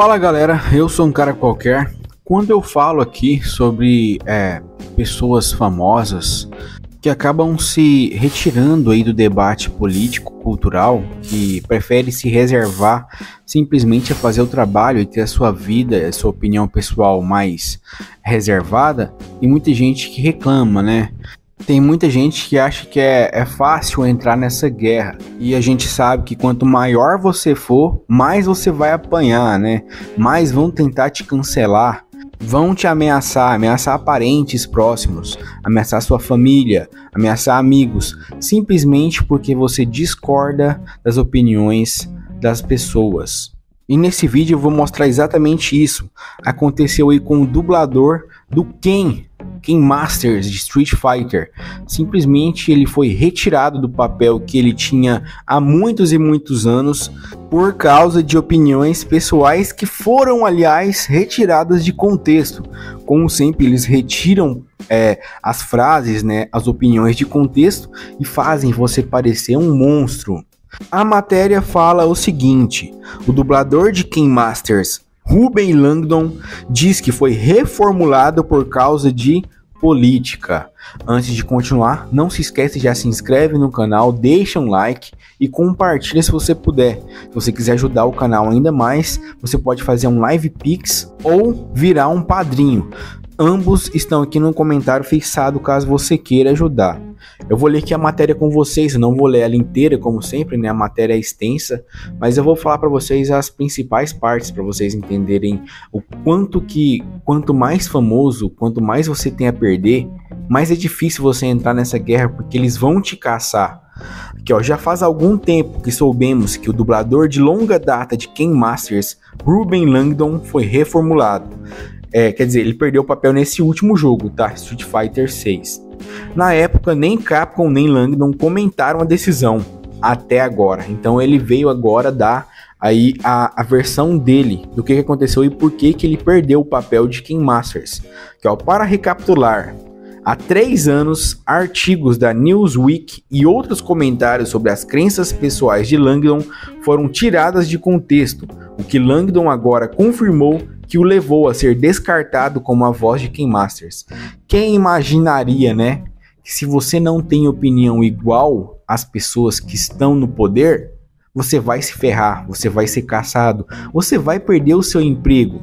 Fala galera, eu sou um cara qualquer. Quando eu falo aqui sobre é, pessoas famosas que acabam se retirando aí do debate político cultural, que prefere se reservar simplesmente a fazer o trabalho e ter a sua vida, a sua opinião pessoal mais reservada, e muita gente que reclama, né? Tem muita gente que acha que é, é fácil entrar nessa guerra. E a gente sabe que quanto maior você for, mais você vai apanhar, né? Mais vão tentar te cancelar. Vão te ameaçar, ameaçar parentes próximos, ameaçar sua família, ameaçar amigos, simplesmente porque você discorda das opiniões das pessoas. E nesse vídeo eu vou mostrar exatamente isso. Aconteceu aí com o dublador do Ken Ken Masters de Street Fighter. Simplesmente ele foi retirado do papel que ele tinha há muitos e muitos anos por causa de opiniões pessoais que foram, aliás, retiradas de contexto. Como sempre, eles retiram é, as frases, né, as opiniões de contexto e fazem você parecer um monstro. A matéria fala o seguinte: o dublador de Ken Masters Ruben Langdon diz que foi reformulado por causa de política. Antes de continuar, não se esqueça de já se inscreve no canal, deixa um like e compartilha se você puder. Se você quiser ajudar o canal ainda mais, você pode fazer um live pix ou virar um padrinho. Ambos estão aqui no comentário fixado caso você queira ajudar. Eu vou ler aqui a matéria com vocês, não vou ler ela inteira como sempre, né? A matéria é extensa, mas eu vou falar para vocês as principais partes para vocês entenderem o quanto que quanto mais famoso, quanto mais você tem a perder, mais é difícil você entrar nessa guerra porque eles vão te caçar. Aqui, ó, já faz algum tempo que soubemos que o dublador de longa data de Ken Masters, Ruben Langdon, foi reformulado. É, quer dizer, ele perdeu o papel nesse último jogo, tá? Street Fighter 6. Na época, nem Capcom nem Langdon comentaram a decisão até agora. Então ele veio agora dar aí a, a versão dele do que, que aconteceu e por que, que ele perdeu o papel de King Masters. Que, ó, para recapitular, Há três anos, artigos da Newsweek e outros comentários sobre as crenças pessoais de Langdon foram tiradas de contexto, o que Langdon agora confirmou que o levou a ser descartado como a voz de Ken Masters. Quem imaginaria, né? Que se você não tem opinião igual às pessoas que estão no poder, você vai se ferrar, você vai ser caçado, você vai perder o seu emprego.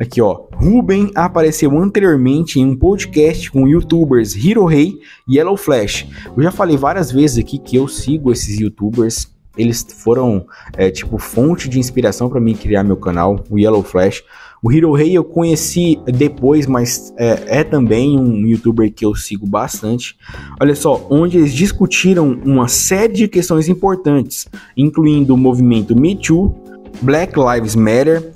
Aqui ó, Ruben apareceu anteriormente em um podcast com youtubers Hero Rei e Yellow Flash. Eu já falei várias vezes aqui que eu sigo esses youtubers eles foram é, tipo fonte de inspiração para mim criar meu canal, o Yellow Flash. O Hero Rei eu conheci depois, mas é, é, também um youtuber que eu sigo bastante. Olha só, onde eles discutiram uma série de questões importantes, incluindo o movimento Me Too, Black Lives Matter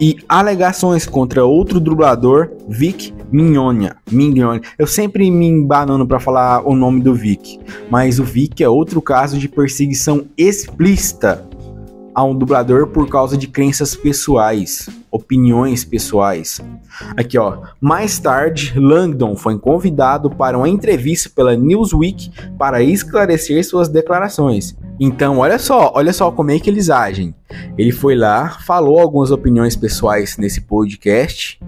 e alegações contra outro dublador, Vic Mignogna. Mignogna. Eu sempre me embanando para falar o nome do Vic, mas o Vic é outro caso de perseguição explícita a um dublador por causa de crenças pessoais, opiniões pessoais. Aqui, ó. Mais tarde, Langdon foi convidado para uma entrevista pela Newsweek para esclarecer suas declarações. Então, olha só, olha só como é que eles agem. Ele foi lá, falou algumas opiniões pessoais nesse podcast.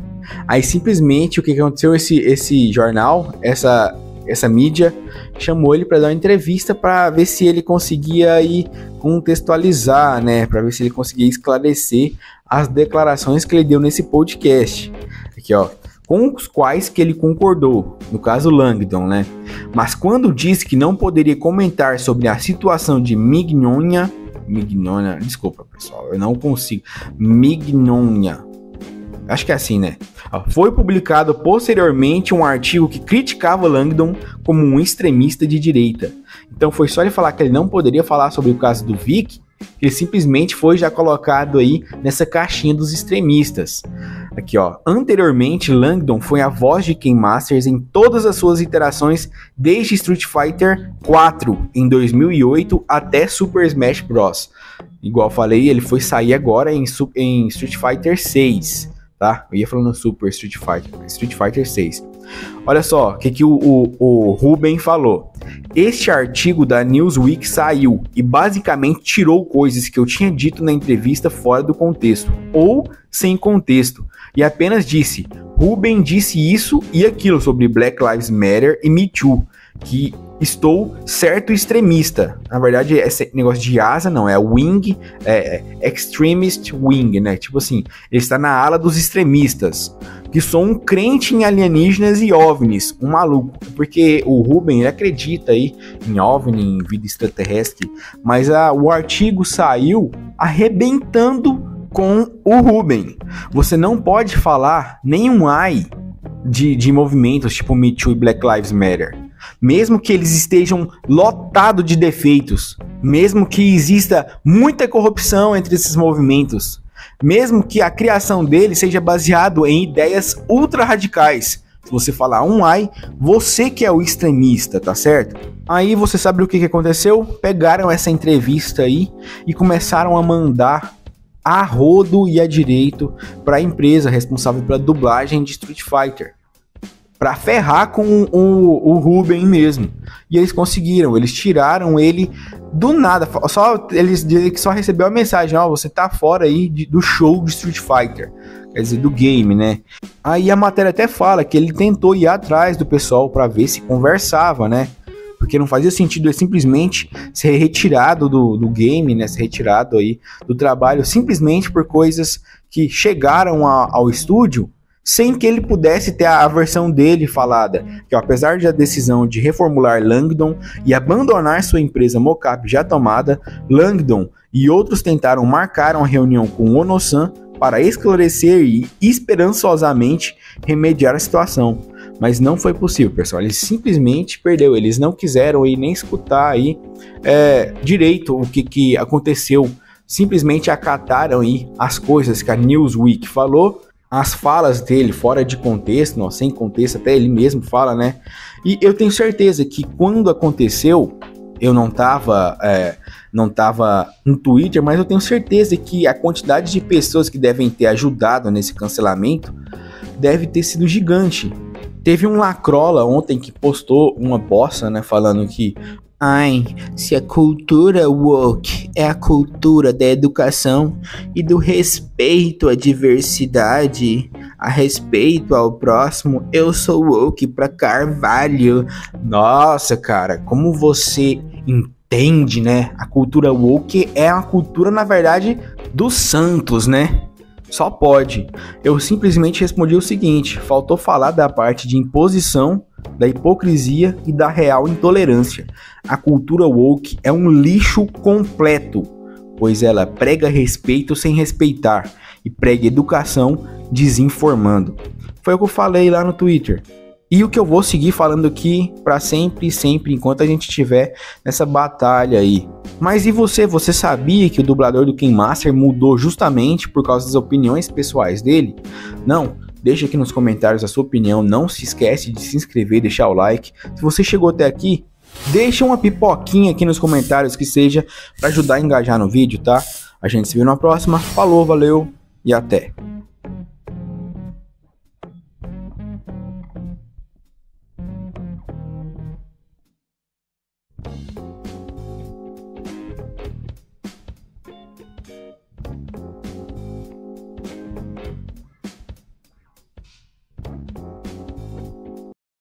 Aí simplesmente o que aconteceu? Esse esse jornal, essa essa mídia chamou ele para dar uma entrevista para ver se ele conseguia aí contextualizar, né, para ver se ele conseguia esclarecer as declarações que ele deu nesse podcast. Aqui, ó, com os quais que ele concordou, no caso Langdon, né? Mas quando disse que não poderia comentar sobre a situação de Mignonia, Mignonia, desculpa pessoal, eu não consigo, Mignonia, acho que é assim, né? Foi publicado posteriormente um artigo que criticava Langdon como um extremista de direita. Então foi só ele falar que ele não poderia falar sobre o caso do Vic, que ele simplesmente foi já colocado aí nessa caixinha dos extremistas. Aqui, ó. Anteriormente, Langdon foi a voz de Ken Masters em todas as suas iterações desde Street Fighter 4 em 2008 até Super Smash Bros. Igual falei, ele foi sair agora em, em Street Fighter 6 tá? Eu ia falando Super Street Fighter, Street Fighter 6. Olha só o que, que o, o, o Ruben falou. Este artigo da Newsweek saiu e basicamente tirou coisas que eu tinha dito na entrevista fora do contexto, ou sem contexto, e apenas disse: Ruben disse isso e aquilo sobre Black Lives Matter e Me Too, que estou certo extremista. Na verdade, esse negócio de asa não, é wing, é, é extremist wing, né? Tipo assim, ele está na ala dos extremistas, que sou um crente em alienígenas e ovnis, um maluco. Porque o Ruben ele acredita aí em ovni, em vida extraterrestre, mas a, o artigo saiu arrebentando com o Ruben. Você não pode falar nenhum ai de, de movimentos tipo Me Too e Black Lives Matter mesmo que eles estejam lotados de defeitos, mesmo que exista muita corrupção entre esses movimentos, mesmo que a criação deles seja baseado em ideias ultra radicais. Se você falar um ai, você que é o extremista, tá certo? Aí você sabe o que, que aconteceu? Pegaram essa entrevista aí e começaram a mandar a rodo e a direito para a empresa responsável pela dublagem de Street Fighter para ferrar com o, o Ruben mesmo. E eles conseguiram, eles tiraram ele do nada. Só eles que só recebeu a mensagem, ó, oh, você tá fora aí de, do show de Street Fighter. Quer dizer, do game, né? Aí a matéria até fala que ele tentou ir atrás do pessoal para ver se conversava, né? Porque não fazia sentido ele simplesmente ser retirado do, do game, né? Ser retirado aí do trabalho simplesmente por coisas que chegaram a, ao estúdio sem que ele pudesse ter a versão dele falada, que apesar da decisão de reformular Langdon e abandonar sua empresa Mocap já tomada, Langdon e outros tentaram marcar uma reunião com Ono-san para esclarecer e esperançosamente remediar a situação. Mas não foi possível, pessoal. Eles simplesmente perdeu. Eles não quiseram aí nem escutar aí é, direito o que, que aconteceu. Simplesmente acataram aí as coisas que a Newsweek falou as falas dele fora de contexto, não, sem contexto, até ele mesmo fala, né? E eu tenho certeza que quando aconteceu, eu não tava, é, não tava no Twitter, mas eu tenho certeza que a quantidade de pessoas que devem ter ajudado nesse cancelamento deve ter sido gigante. Teve um Lacrola ontem que postou uma bossa, né, falando que Ai, se a cultura woke é a cultura da educação e do respeito à diversidade, a respeito ao próximo, eu sou woke pra carvalho. Nossa, cara, como você entende, né? A cultura woke é a cultura, na verdade, dos santos, né? Só pode. Eu simplesmente respondi o seguinte: faltou falar da parte de imposição, da hipocrisia e da real intolerância. A cultura woke é um lixo completo, pois ela prega respeito sem respeitar e prega educação desinformando. Foi o que eu falei lá no Twitter. E o que eu vou seguir falando aqui para sempre e sempre enquanto a gente estiver nessa batalha aí. Mas e você? Você sabia que o dublador do King Master mudou justamente por causa das opiniões pessoais dele? Não? Deixa aqui nos comentários a sua opinião. Não se esquece de se inscrever e deixar o like. Se você chegou até aqui, deixa uma pipoquinha aqui nos comentários que seja para ajudar a engajar no vídeo, tá? A gente se vê na próxima. Falou, valeu e até.